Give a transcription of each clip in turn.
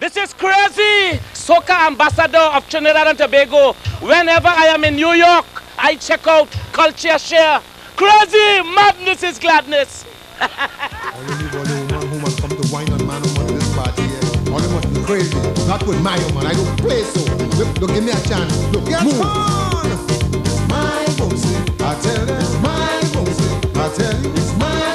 This is crazy! Soca ambassador of Trinidad and Tobago. Whenever I am in New York, I check out Culture Share. Crazy! Madness is gladness. crazy. Not with my woman. I don't play so. Look, look give me a chance. Look, get move. on. It's my bossy. I tell you, it's my bossy. I tell you, it's my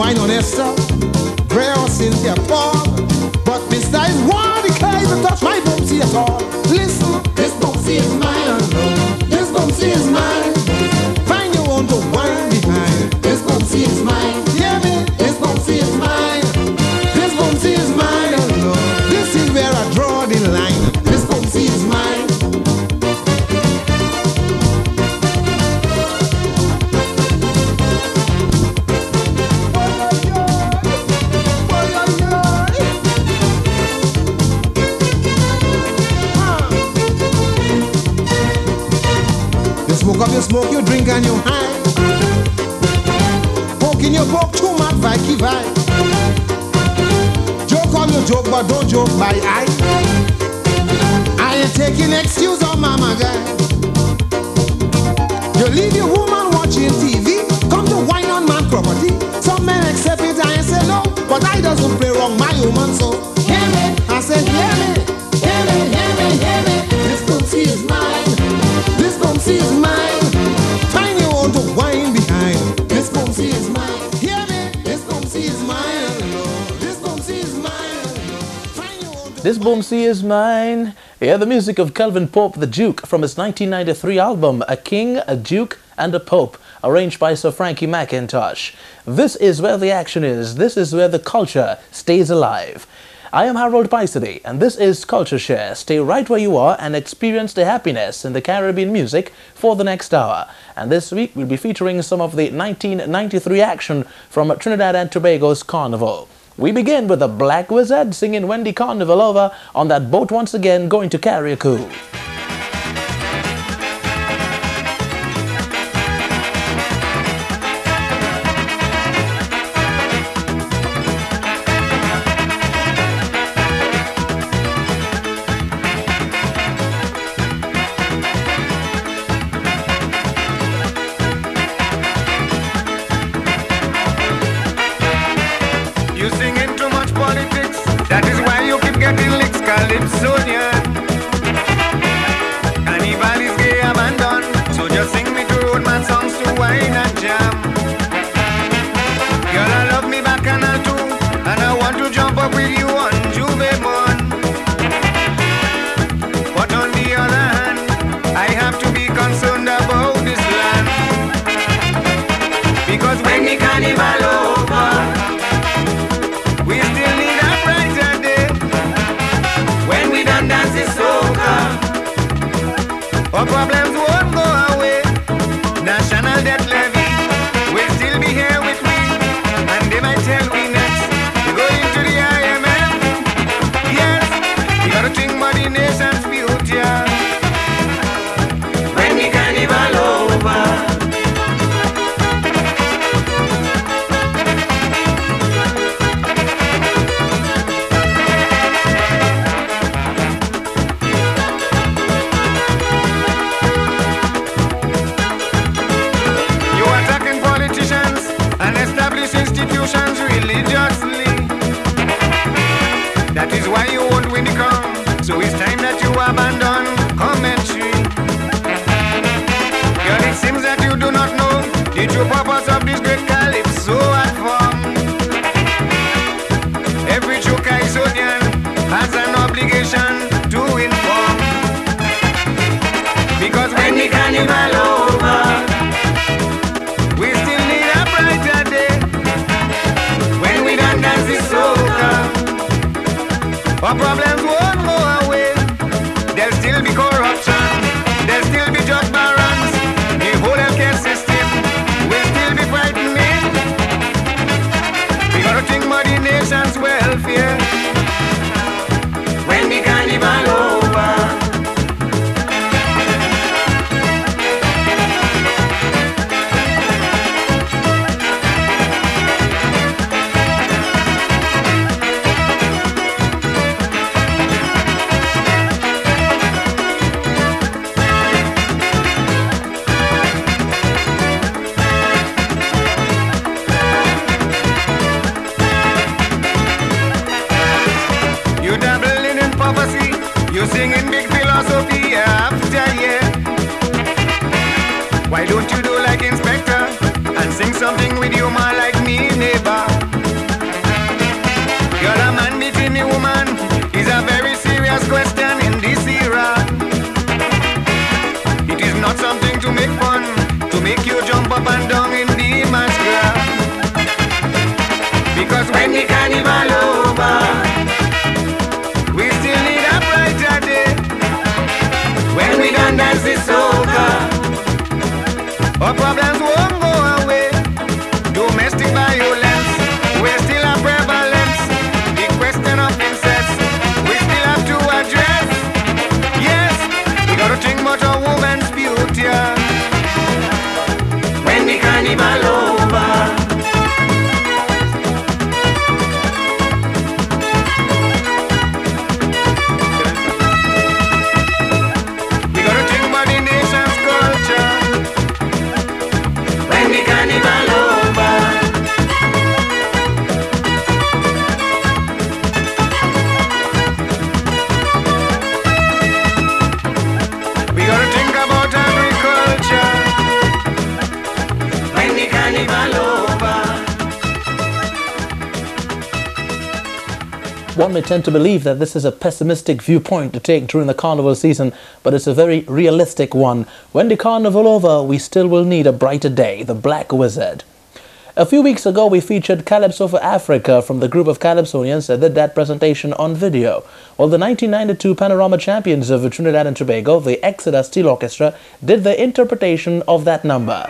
wine on Esther, prayer on Cynthia, Paul. of my eyes. Lucy is Mine. Yeah, the music of Calvin Pope the Duke from his 1993 album A King, a Duke, and a Pope, arranged by Sir Frankie McIntosh. This is where the action is, this is where the culture stays alive. I am Harold Pysadee, and this is Culture Share. Stay right where you are and experience the happiness in the Caribbean music for the next hour. And this week we'll be featuring some of the 1993 action from Trinidad and Tobago's Carnival. We begin with the Black Wizard singing Wendy Carnival over on that boat once again going to Carriacou. My problem? Some may tend to believe that this is a pessimistic viewpoint to take during the carnival season, but it's a very realistic one. When the carnival over, we still will need a brighter day, the Black Wizard. A few weeks ago, we featured Calypso for Africa from the group of Calypsonians that did that presentation on video. While well, the 1992 Panorama Champions of Trinidad and Tobago, the Exodus Steel Orchestra, did the interpretation of that number.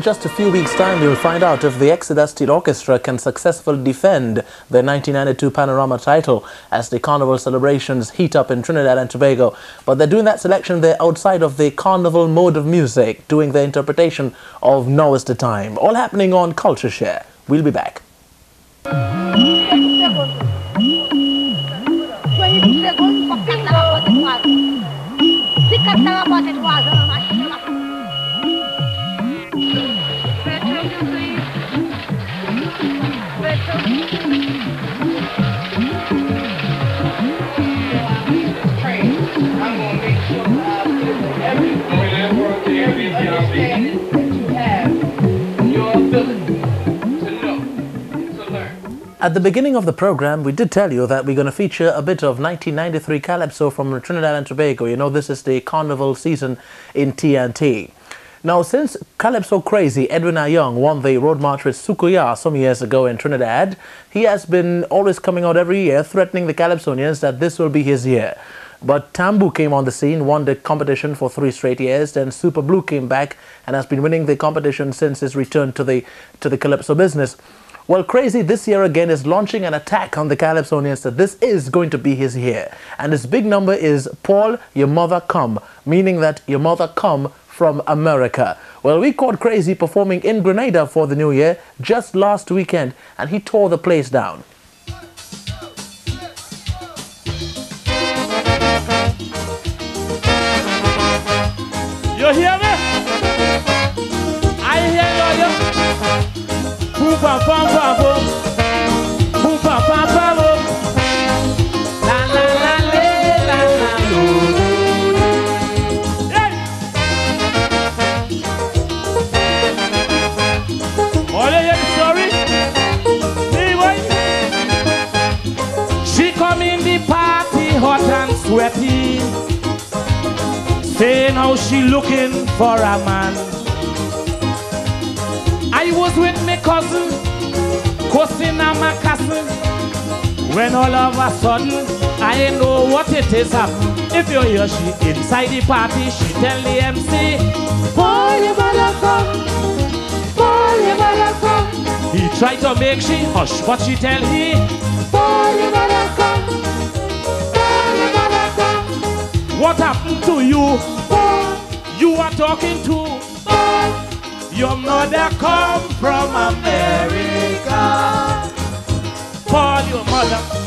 In just a few weeks' time, we'll find out if the Exodus Steel Orchestra can successfully defend their 1992 Panorama title as the carnival celebrations heat up in Trinidad and Tobago. But they're doing that selection there outside of the carnival mode of music, doing their interpretation of Now is the Time. All happening on Culture Share. We'll be back. At the beginning of the program, we did tell you that we're going to feature a bit of 1993 Calypso from Trinidad and Tobago. You know, this is the carnival season in TNT. Now, since Calypso Crazy Edwin Young won the Road March with Sukuya some years ago in Trinidad, he has been always coming out every year threatening the Calypsonians that this will be his year. But Tambu came on the scene, won the competition for three straight years. Then Super Blue came back and has been winning the competition since his return to the to the Calypso business. Well, Crazy this year again is launching an attack on the Calypsonians that this is going to be his year. And his big number is Paul, Your Mother Come, meaning that your mother come from America. Well, we caught Crazy performing in Grenada for the new year just last weekend and he tore the place down. You hear me? Boom, boom. Boom, boom. She come in the party hot and sweaty saying how she looking for a man. I was with my cousin, cousin and my cousin, when all of a sudden I know what it is happen. If you hear she inside the party, she tell the MC, Boy, you better come, boy, you better come. He try to make she hush, but she tell he, Boy, you better come, boy, you better come. What happened to you? You are talking to your mother come from America. Paul, your mother.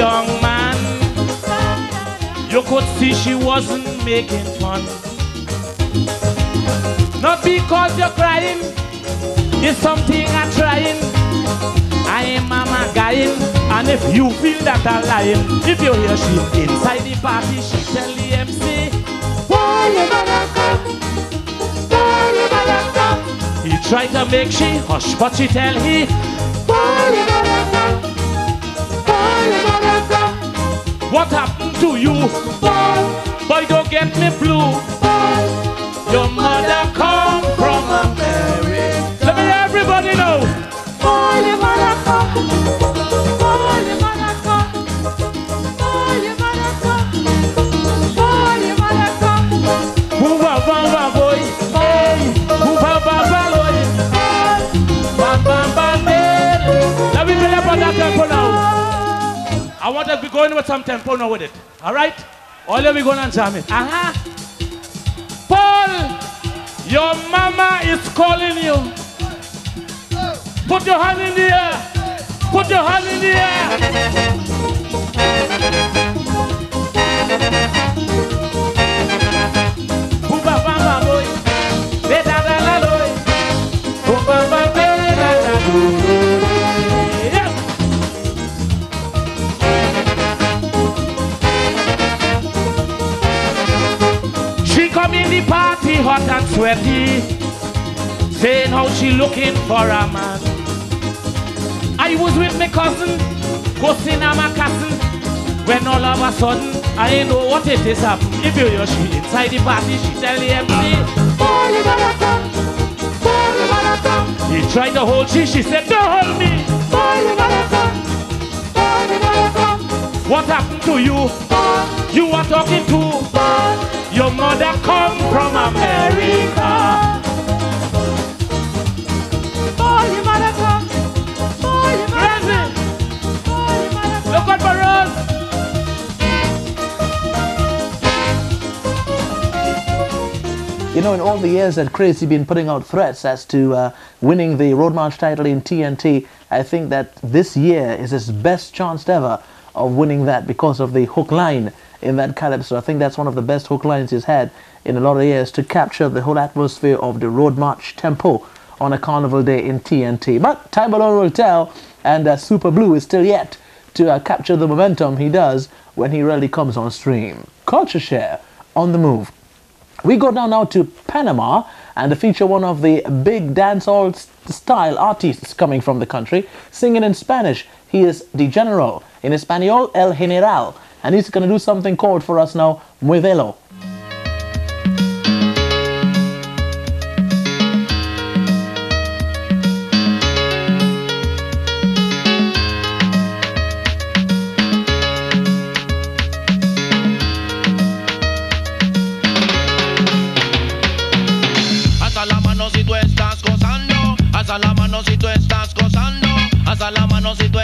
Young man, you could see she wasn't making fun. Not because you're crying, it's something I'm trying. I am mama guying, and if you feel that I'm lying, if you hear she inside the party, she tell the MC, Boy, you better come, boy, you better come. He tried to make she hush, but she tell he, Boy, you better come, What happened to you, boy? Boy, don't get me blue, want us to be going with some tempo now with it. All right? All of you going and jam it. Uh-huh. Paul, your mama is calling you. Put your hand in the air. Put your hand in the air. Boom, bam, bam, bam, boy. Be, da, da, la, loy. Boom, bam, bam, be, da, da, do, come in the party hot and sweaty, saying how she looking for a man. I was with my cousin, go see my cousin, when all of a sudden I ain't know what it is happen. If you hear she inside the party, she tell the MC, Boy, you gotta come, boy, you gotta come. He tried to hold she, she said, don't hold me. Boy, you gotta come, boy, you gotta come. What happened to you? You are talking to your mother come from America. Boy, you gotta come, boy, you gotta come. Boy, you gotta come. Look at Baron. You know, in all the years that Crazy been putting out threats as to uh, winning the Road March title in TNT, I think that this year is his best chance ever of winning that because of the hook line in that calypso. I think that's one of the best hook lines he's had in a lot of years to capture the whole atmosphere of the Road March tempo on a carnival day in TNT. But time alone will tell, and uh, Super Blue is still yet to uh, capture the momentum he does when he really comes on stream. Culture Share on the move. We go down now to Panama and feature one of the big dancehall style artists coming from the country, singing in Spanish. He is the General, in Espanol, El General, and he's going to do something called for us now, Muevelo. Si tú estás gozando. Alza la mano si tú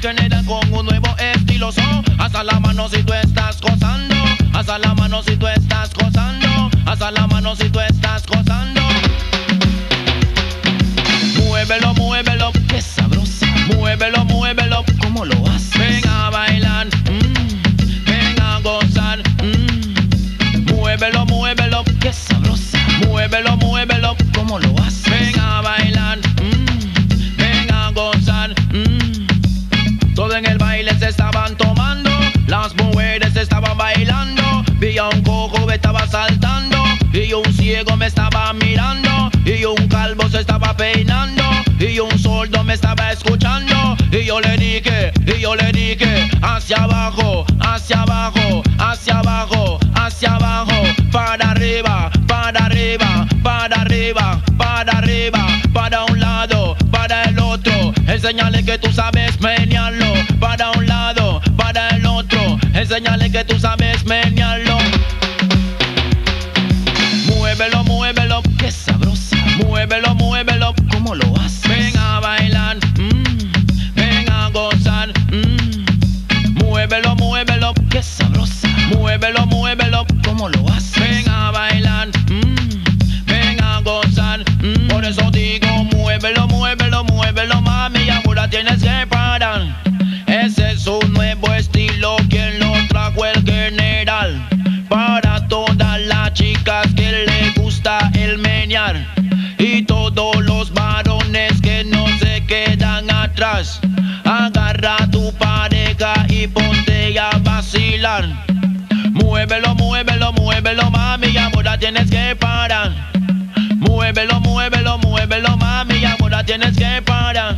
General con un nuevo estilo. So, hasta la mano si tú estás gozando. Hasta la mano si tú estás gozando. Hasta la mano si tú estás gozando. Me estaba mirando y un calvo se estaba peinando y un sordo me estaba escuchando y yo le dije y yo le dije hacia abajo, hacia abajo, hacia abajo, hacia abajo, para arriba, para arriba, para arriba, para arriba, para un lado, para el otro. Enseñale que tú sabes menearlo para un lado, para el otro. Enseñale que tú sabes menearlo. ponte a vacilar. Muévelo, muévelo, muévelo, mami, ahora tienes que parar. Muévelo, muévelo, muévelo, mami, ahora tienes que parar.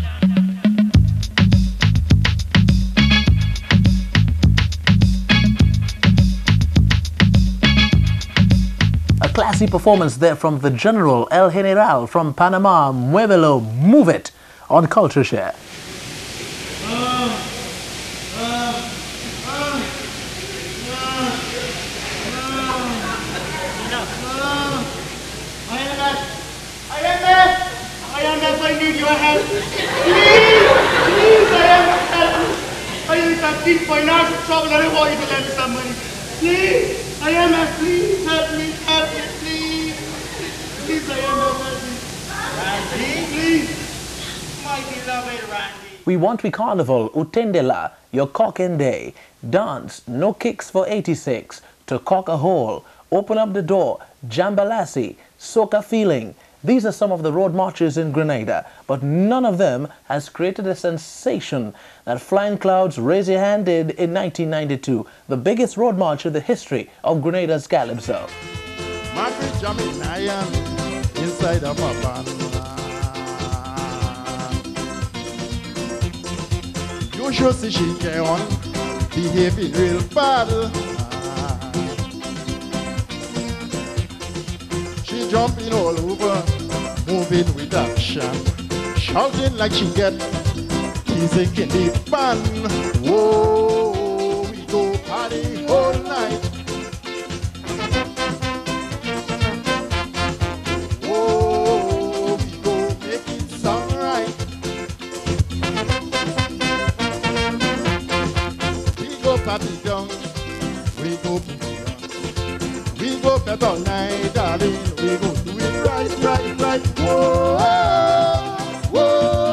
A classy performance there from the General El General from Panama. Muévelo, move it on Culture Share. 13.9 trouble and I want you to lend me some money. Please, I am please help me, help me, please. Please, I am. Randy, please. My beloved Randy. We want we carnival, utendela, your cock and day. Dance, no kicks for 86. To cock a hole, open up the door, jambalasi, soca feeling. These are some of the road marches in Grenada, but none of them has created a sensation that Flying Clouds Raise Your Hand did in 1992, the biggest road march in the history of Grenada's calypso. See she real. Jumping all over, moving with action, shouting like she get teasing in the pan. Whoa, we go party all night. Whoa, we go making song right. We go party down, we go go bet all night, darling. We go do it right, right, right. Whoa, whoa,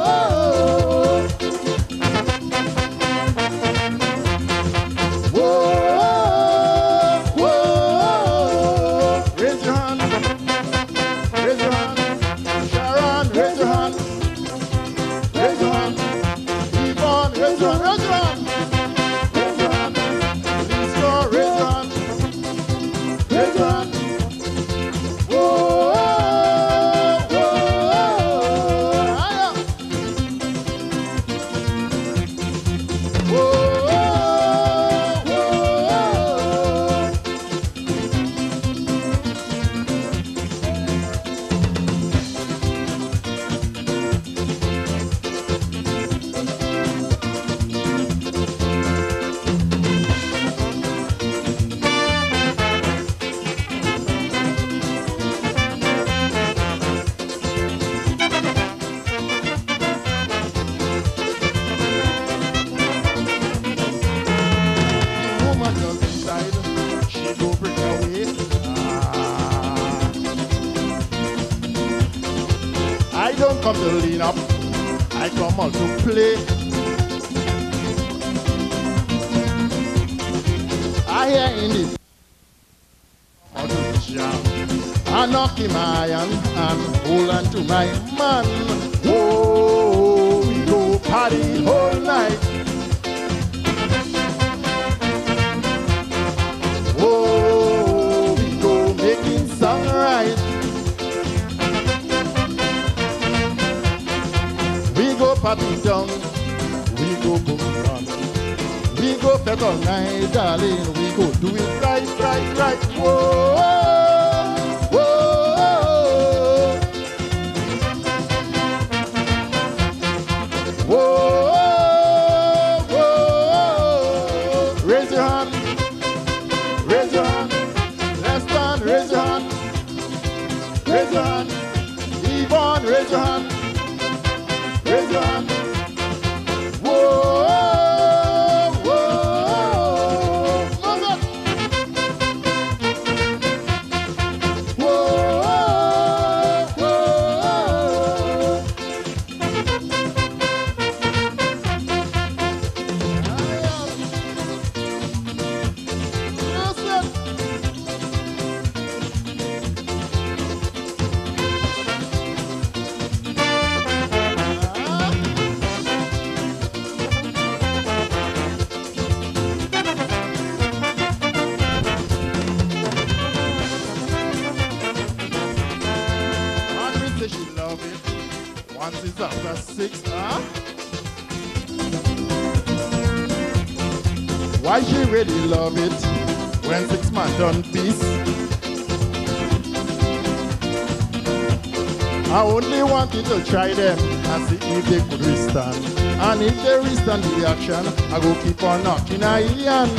try them and see if they could withstand. And if they withstand the action, I go keep on knocking a Ian.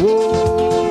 Whoa,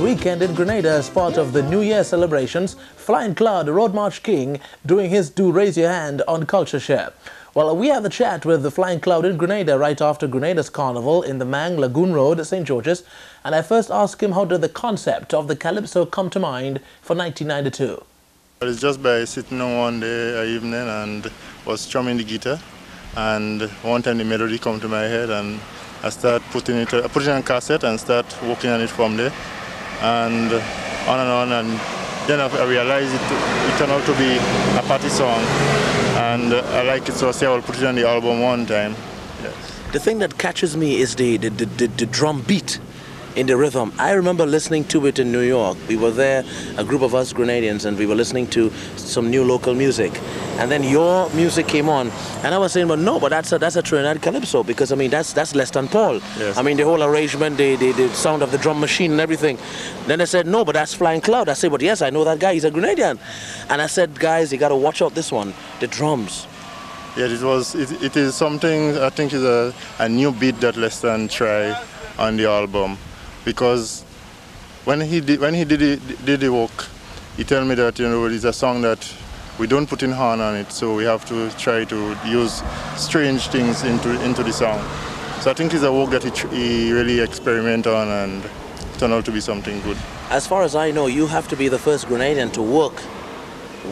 weekend in Grenada as part of the New Year celebrations. Flying Cloud, Road March King, doing his Do Raise Your Hand on Culture Share. Well, we have a chat with the Flying Cloud in Grenada right after Grenada's carnival in the Mang Lagoon Road, at St. George's. And I first asked him how did the concept of the Calypso come to mind for 1992. It's just by sitting on one day uh, evening and was strumming the guitar, and one time the melody come to my head, and I start putting it, I put it on cassette and start working on it from there, and on and on, and then I realized it, it turned out to be a party song, and uh, I like it, so I say I will put it on the album one time. Yes. The thing that catches me is the, the, the, the, the drum beat in the rhythm. I remember listening to it in New York. We were there, a group of us Grenadians, and we were listening to some new local music. And then your music came on, and I was saying, well, no, but that's a, that's a Trinidad Calypso, because I mean, that's that's Leston Paul. Yes. I mean, the whole arrangement, the, the, the sound of the drum machine and everything. Then I said, no, but that's Flying Cloud. I said, but yes, I know that guy, he's a Grenadian. And I said, guys, you got to watch out this one, the drums. Yeah, it was. It, it is something I think is a, a new beat that Leston try on the album, because when he did when he did it, did the work, he told me that you know it's a song that we don't put in horn on it, so we have to try to use strange things into into the song. So I think it's a work that he, he really experiment on and turned out to be something good. As far as I know, you have to be the first Grenadian to work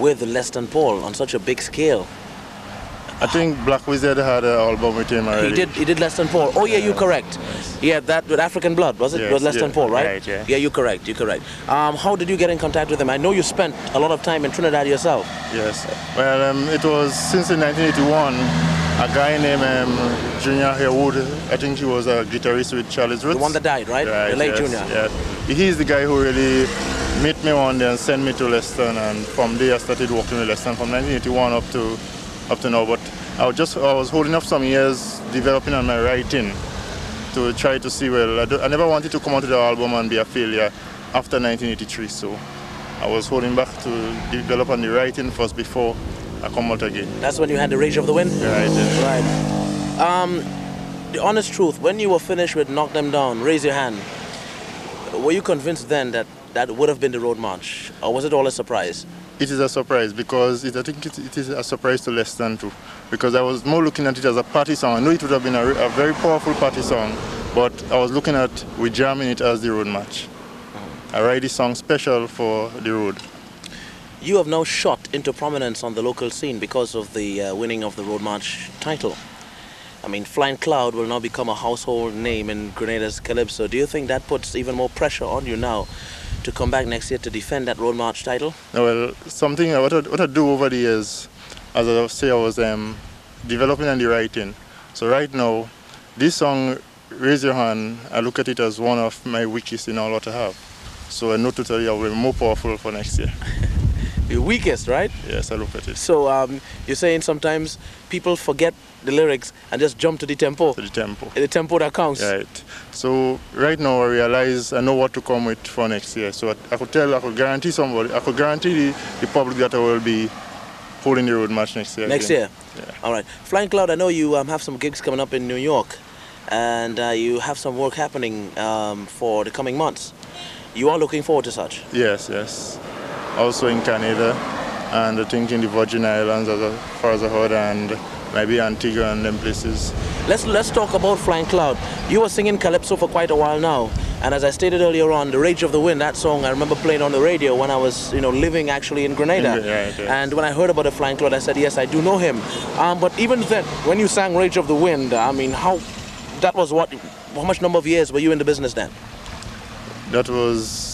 with Leston Paul on such a big scale. I think Black Wizard had an album with him already. He did. He did Leston Paul. Oh yeah, you're correct. Yeah, that with African Blood was it? Yes, was less yeah, four, right? right, yeah. Yeah, you're correct. You're correct. Um, how did you get in contact with him? I know you spent a lot of time in Trinidad yourself. Yes. Well, um, it was since in 1981, a guy named um, Junior Harewood, I think he was a guitarist with Charlie's Roots. The one that died, right? Right, the late yes, Junior. Yes. He's the guy who really met me one day and sent me to Leston, and from there I started working with Leston from 1981 up to up to now. But I was just I was holding up some years developing on my writing to try to see well. I, do, I never wanted to come out onto the album and be a failure after 1983, so I was holding back to develop on the writing first before I come out again. That's when you had the Rage of the Wind. Right. Right. Um, the honest truth, when you were finished with Knock Them Down, raise your hand. Were you convinced then that that would have been the road march, or was it all a surprise? It is a surprise because it, I think it, it is a surprise to Leston two Because I was more looking at it as a party song. I know it would have been a, a very powerful party song, but I was looking at we jamming it as the road march. I write this song special for the road. You have now shot into prominence on the local scene because of the uh, winning of the Road March title. I mean, Flying Cloud will now become a household name in Grenada's Calypso. Do you think that puts even more pressure on you now to come back next year to defend that Road March title? Well, something what I, what I do over the years, as I say, I was um, developing and the writing. So right now, this song, Raise Your Hand, I look at it as one of my weakest in all what I have. So I know to tell you I will be more powerful for next year. Your weakest, right? Yes, I look at it. So um, you're saying sometimes people forget the lyrics and just jump to the tempo. To the tempo. The tempo that counts. Right. So right now I realize I know what to come with for next year. So I, I could tell, I could guarantee somebody, I could guarantee the, the public that I will be holding the road march next year. Next again. year. Yeah. All right. Flying Cloud, I know you um, have some gigs coming up in New York, and uh, you have some work happening um, for the coming months. You are looking forward to such. Yes, yes. Also in Canada, and I think in the Virgin Islands as far as I heard, and maybe Antigua and them places. Let's let's talk about Flying Cloud. You were singing calypso for quite a while now, and as I stated earlier on, "The Rage of the Wind," that song I remember playing on the radio when I was, you know, living actually in Grenada. Right. And when I heard about the Flying Cloud, I said, "Yes, I do know him." Um, but even then, when you sang "Rage of the Wind," I mean, how that was what? How much number of years were you in the business then? That was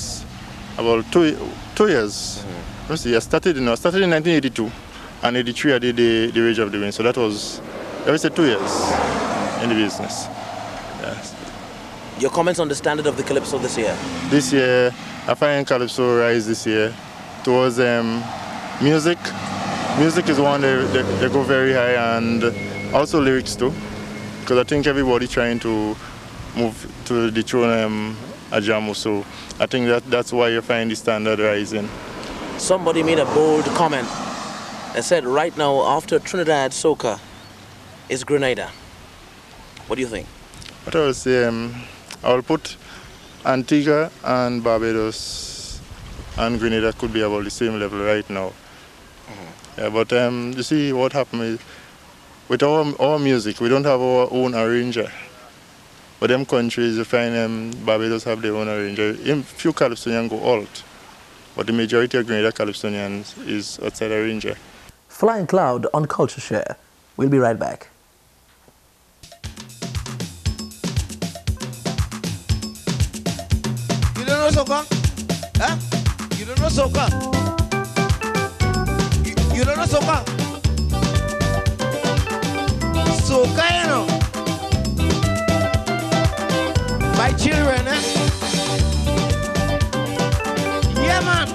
about two two years. Let's see, I started, you know, I started in 1982, and 83 I did the, the Rage of the Wind. So that was, I would say, two years in the business. Yes. Your comments on the standard of the calypso this year? This year, I find Calypso rise this year towards um, music. Music is one that they, they go very high, and also lyrics too, because I think everybody trying to move to the throne um, Ajamu. So I think that that's why you find the standard rising. Somebody made a bold comment and said, right now, after Trinidad soca, is Grenada. What do you think? What I would say, um, I will put Antigua and Barbados and Grenada could be about the same level right now. Yeah, but um, you see what happened is with our, our music, we don't have our own arranger. But them countries, you find them, Barbados have their own arranger. In few Calypsonians go alt, but the majority of Grenada Calypsonians is outside arranger. Flying Cloud on Culture Share. We'll be right back. You don't know soca? Huh? You don't know soca? You, you don't know soca? Soca, you know. My children, eh? Yeah, man.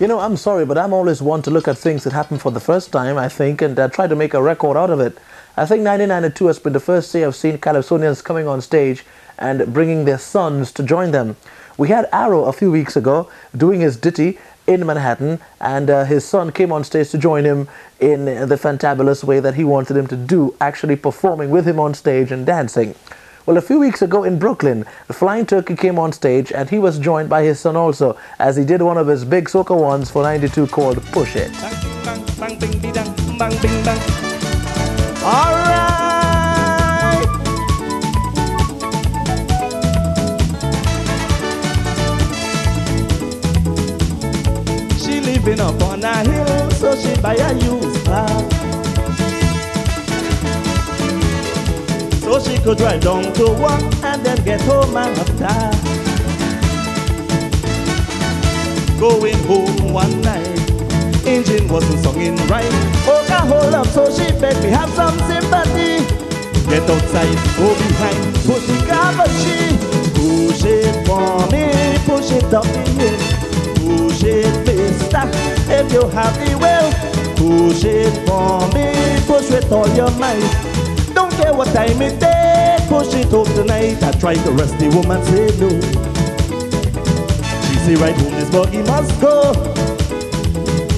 You know, I'm sorry, but I'm always one to look at things that happen for the first time, I think, and uh, try to make a record out of it. I think 1992 has been the first year I've seen Calypsonians coming on stage and bringing their sons to join them. We had Arrow a few weeks ago doing his ditty in Manhattan, and uh, his son came on stage to join him in the fantabulous way that he wanted him to do, actually performing with him on stage and dancing. Well, a few weeks ago in Brooklyn, the Flying Turkey came on stage and he was joined by his son also as he did one of his big soca ones for 92 called Push It. All right. So she buy a used car. So she could drive down to work and then get home after. Going home one night, engine wasn't singing right. Oh, got hold up, so she begged me have some sympathy. Get outside, go behind, push the she push it for me, push it up the hill. Push it, if you have the will. Push it for me, push with all your might. Don't care what time it takes, push it home tonight. I tried to rest the woman, say no. She say right home, this buggy must go.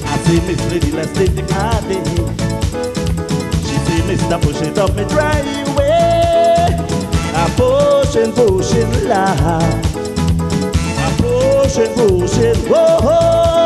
I say, Miss Lady, let's take the car there. She say, Mister, push it up me driveway. I push and push it loud. I push and push it, whoa. I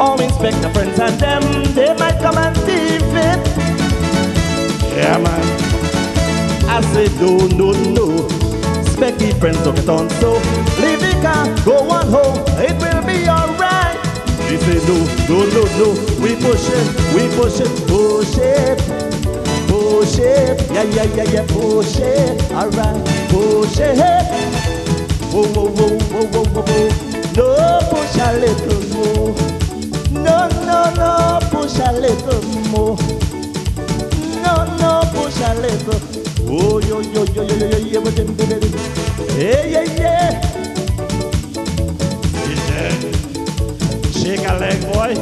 All inspector friends and them, they might come and thief it. Yeah, man. I said, no, no, no. Specky friends don't get on so. Leave the car, go on home, it will be alright. He said, no, no, no, no. We push it, we push it, push it. Push it, yeah, yeah, yeah, yeah, push it, alright, push it. Whoa, whoa, whoa, whoa, whoa, whoa, whoa. No, push a little more. No, no, no, push a little more. No, no, push a little. Oh, yo, yo, yo, yo, yo, yo, yo, but then, then, then. Yeah, yeah, yeah. Yeah. Shake a leg, boy.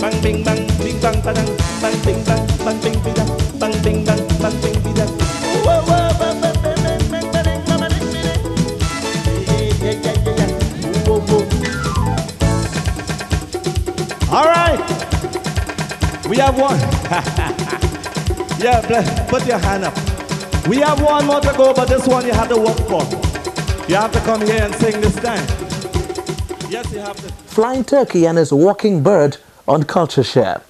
Bang, bing, bang, bing, bang, bang bang, bing, bang, bang, bing, bang bang, bing, bang, bang, bing, We have one. yeah, bless- put your hand up. We have one more to go, but this one you have to work for. You have to come here and sing this time. Yes, you have to. Flying Turkey and his Walking Bird on Culture Share.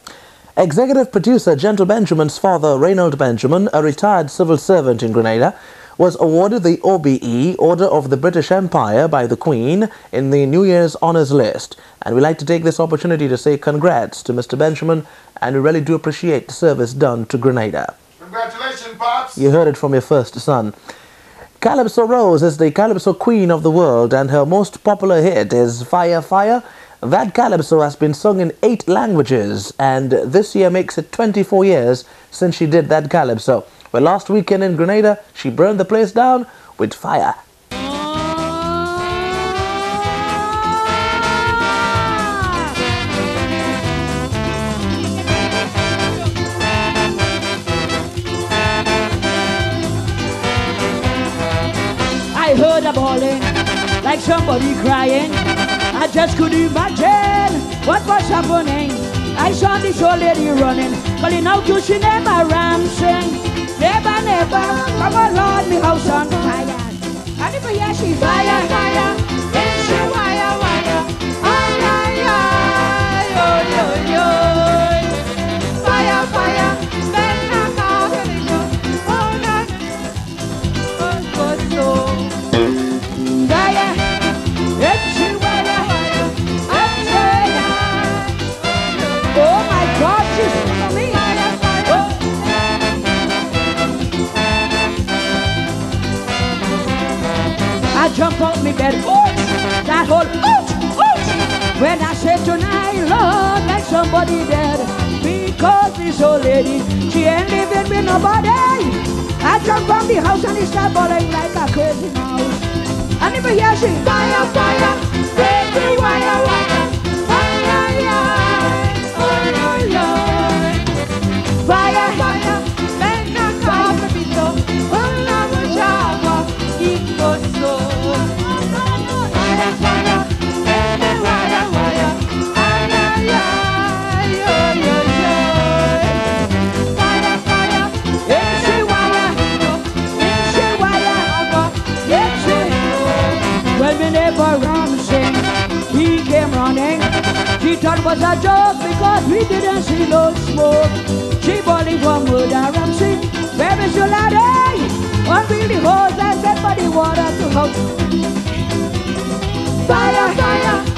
Executive producer Gentle Benjamin's father, Reynold Benjamin, a retired civil servant in Grenada, was awarded the OBE, Order of the British Empire, by the Queen in the New Year's Honours List. And we'd like to take this opportunity to say congrats to Mr. Benjamin, and we really do appreciate the service done to Grenada. Congratulations, Pops. You heard it from your first son. Calypso Rose is the Calypso Queen of the world, and her most popular hit is Fire Fire. That calypso has been sung in eight languages, and this year makes it 24 years since she did that calypso. Well, last weekend in Grenada, she burned the place down with fire. I heard a bawling, like somebody crying. I just couldn't imagine what was happening. I saw this old lady running, calling out to she never ram sing. Never, never, come on, Lord, me house on fire. And if I hear she fire, fire, then she from the house and it start falling like a crazy mouse. I never hear she fire, fire, was a joke because we didn't see no smoke. She bawling for murder and sing. Where is your lady? Until eh? the hose and the water to house. Fire, fire,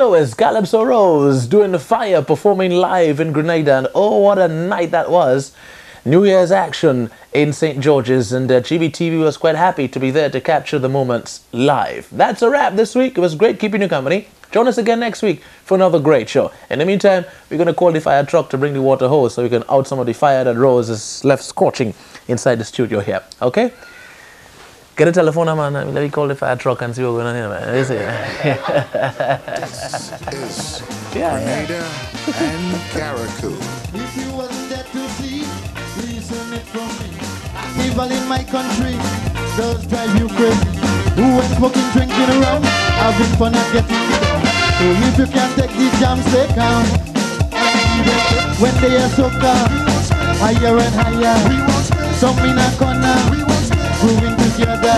Lewis, Calypso Rose, doing the fire, performing live in Grenada, and oh, what a night that was! New Year's action in St. George's, and uh, GBTV was quite happy to be there to capture the moments live. That's a wrap this week. It was great keeping you company. Join us again next week for another great show. In the meantime, we're going to call the fire truck to bring the water hose so we can out some of the fire that Rose is left scorching inside the studio here. Okay? Get a telephone number and let me call the fire truck and see what's going on hear. Man. Is it? Yeah, Grenada and Carriacou. If you wasn't there to see, listen it from me. People in my country does drive you crazy. Who went smoking, drinking around, having fun and getting it down. So if you can't take the jam, stay calm. And even when they are so calm, higher and higher. Some in a corner, moving together.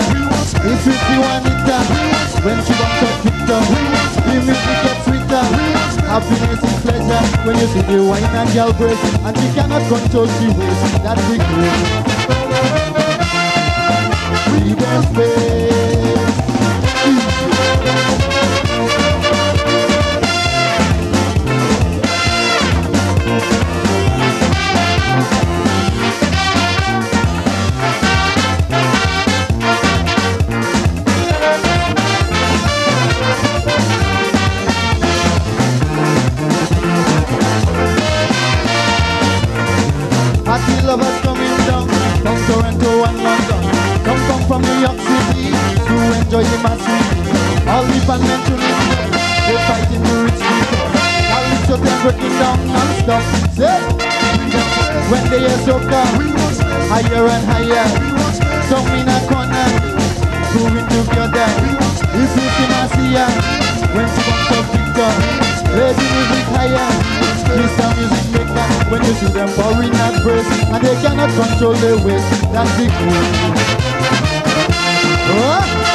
If you see Juanita, when she comes up Victor, the music gets sweeter. Happiness is pleasure when you see the wine and girl break, and she cannot control the waist. That's the grace. Freedom space. The band men to listen. They fighting the rich people. Calypso they're breaking down non-stop. Say, when they hear soca, higher and higher. Some in a corner, moving together. If you see Marcia, when she comes up play the music higher. Mr. Music Maker, when you see them pouring and brace, and they cannot control their waist, that's the cool. Oh!